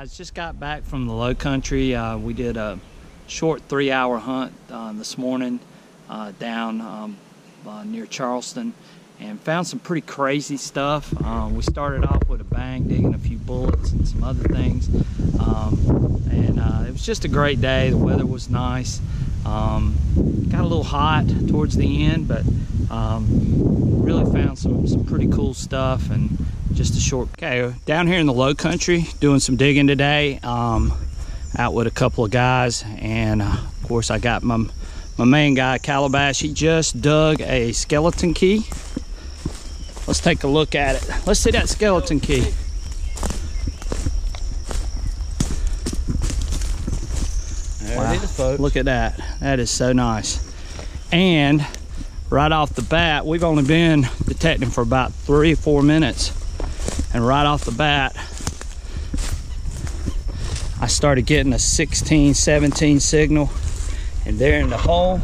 guys, just got back from the low country. Uh, we did a short three hour hunt uh, this morning uh, down um, uh, near Charleston and found some pretty crazy stuff. Um, we started off with a bang, digging a few bullets and some other things. Um, and uh, it was just a great day. The weather was nice. Um, got a little hot towards the end, but um, really found some, some pretty cool stuff and just a short okay down here in the low country doing some digging today um, out with a couple of guys and uh, of course I got my my main guy Calabash. He just dug a skeleton key. Let's take a look at it. Let's see that skeleton key There wow. it is, folks. look at that. That is so nice. And right off the bat we've only been detecting for about three or four minutes. And right off the bat I started getting a 16 17 signal. And there in the hole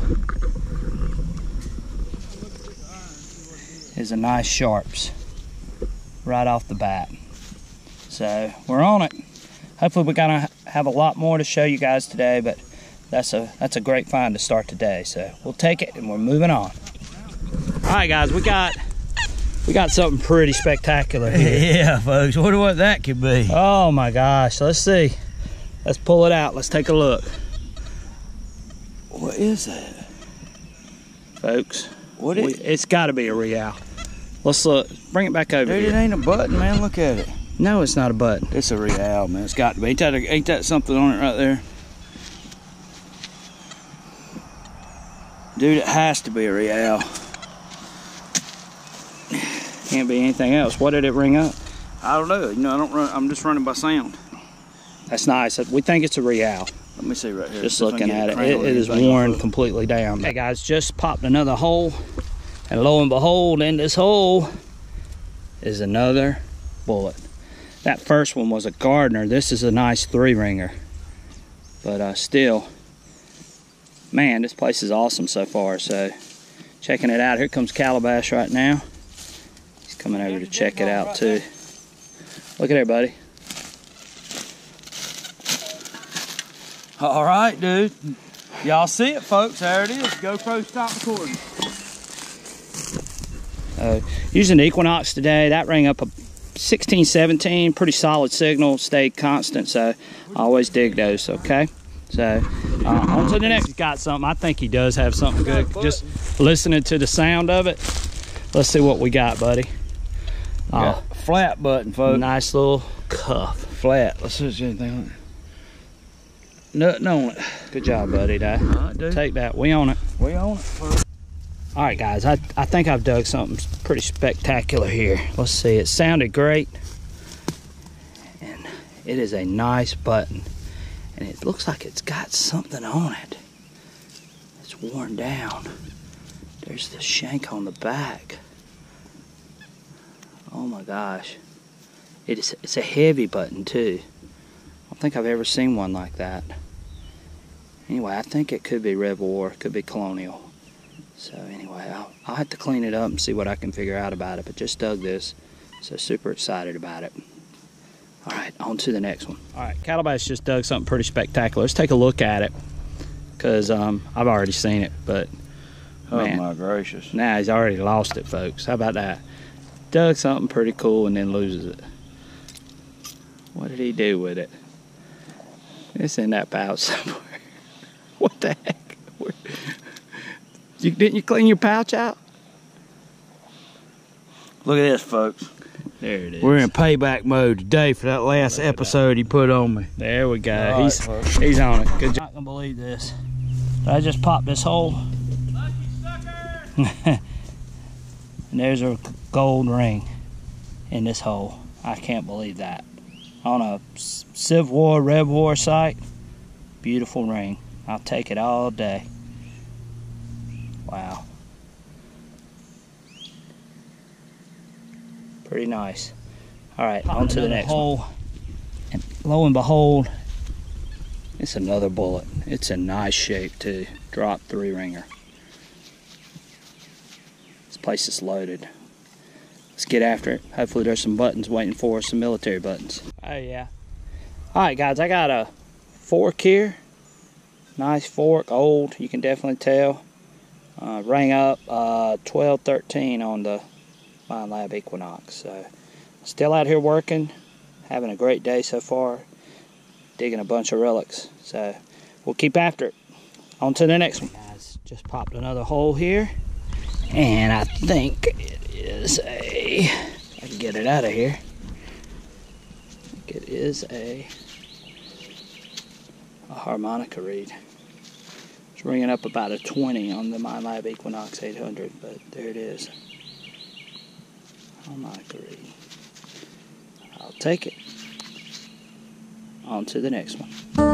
is a nice sharps right off the bat. So we're on it hopefully we're gonna have a lot more to show you guys today but that's a that's a great find to start today so we'll take it and we're moving on all right guys we got we got something pretty spectacular here. Yeah, folks. Wonder what that could be. Oh my gosh, let's see. Let's pull it out. Let's take a look. What is that? Folks, What we, is it's got to be a real. Let's look. Bring it back over Dude, it ain't a button, man. Look at it. No, it's not a butt. It's a real, man. It's got to be. Ain't that, a, ain't that something on it right there? Dude, it has to be a real. Can't be anything else. What did it ring up? I don't know. You know, I don't run. I'm just running by sound. That's nice. We think it's a real. Let me see right here. Just See if I can looking at it, it, it is worn completely down. Hey guys, just popped another hole, and lo and behold, in this hole is another bullet. That first one was a Gardner. This is a nice three ringer, but uh, still, man, this place is awesome so far. So, checking it out. Here comes Calabash right now. He's coming over to check it out too. Look at there, buddy. All right, dude. Y'all see it, folks. There it is. GoPro stop recording. Uh, using the Equinox today, that rang up a 16, 17, pretty solid signal, stayed constant, so I always dig those, okay? So, uh, on to the next. He's got something. I think he does have something good. Just listening to the sound of it. Let's see what we got, buddy. Got a flat button, folks. nice little cuff. Flat. Let's see if there's anything on it. Nothing on it. Good job, buddy. Dad. All right, dude. Take that. We on it. We on it, folks. All right, guys, I, I think I've dug something pretty spectacular here. Let's see, it sounded great. And it is a nice button. And it looks like it's got something on it. It's worn down. There's the shank on the back. Oh my gosh. It is, it's a heavy button too. I don't think I've ever seen one like that. Anyway, I think it could be Rev War, it could be Colonial. So anyway, I'll, I'll have to clean it up and see what I can figure out about it. But just dug this, so super excited about it. All right, on to the next one. All right, Calabash just dug something pretty spectacular. Let's take a look at it, because um, I've already seen it. But Oh Man. my gracious. now he's already lost it, folks. How about that? Dug something pretty cool and then loses it. What did he do with it? It's in that pouch somewhere. what the heck? Where- You, didn't you clean your pouch out? Look at this, folks. There it is. We're in payback mode today for that last episode he put on me. There we go. All he's folks. he's on it. Good job. Not gonna believe this. I just popped this hole. and there's a gold ring in this hole. I can't believe that. On a Civil War, Rev War site. Beautiful ring. I'll take it all day. Wow. Pretty nice. All right, on to the next hole. And lo and behold, it's another bullet. It's a nice shape too. Drop three ringer. This place is loaded. Let's get after it. Hopefully there's some buttons waiting for us, some military buttons. Oh yeah. All right, guys, I got a fork here. Nice fork, old, you can definitely tell. Uh, rang up uh, 12, 13 on the Minelab Equinox. So, still out here working, having a great day so far, digging a bunch of relics. So, we'll keep after it. On to the next one. Guys, just popped another hole here, and I think it is a. I can get it out of here. It is a a harmonica reed. It's ringing up about a 20 on the Minelab Equinox 800, but there it is. Harmonica reed. I'll take it. On to the next one.